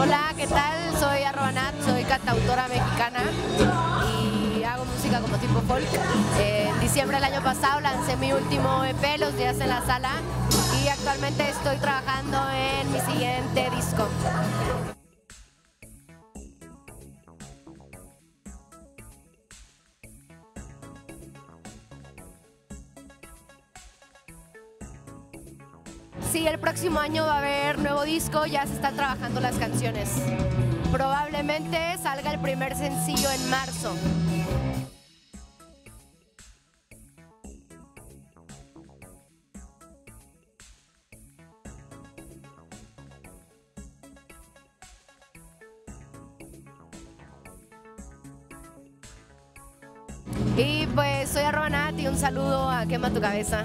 Hola, ¿qué tal? Soy arroba Nat, soy cantautora mexicana y hago música como tipo folk. en diciembre del año pasado lancé mi último EP, Los días en la sala, y actualmente estoy trabajando en mi siguiente disco. Sí, el próximo año va a haber nuevo disco, ya se están trabajando las canciones. Probablemente salga el primer sencillo en marzo. Y pues soy arroba un saludo a Quema tu Cabeza.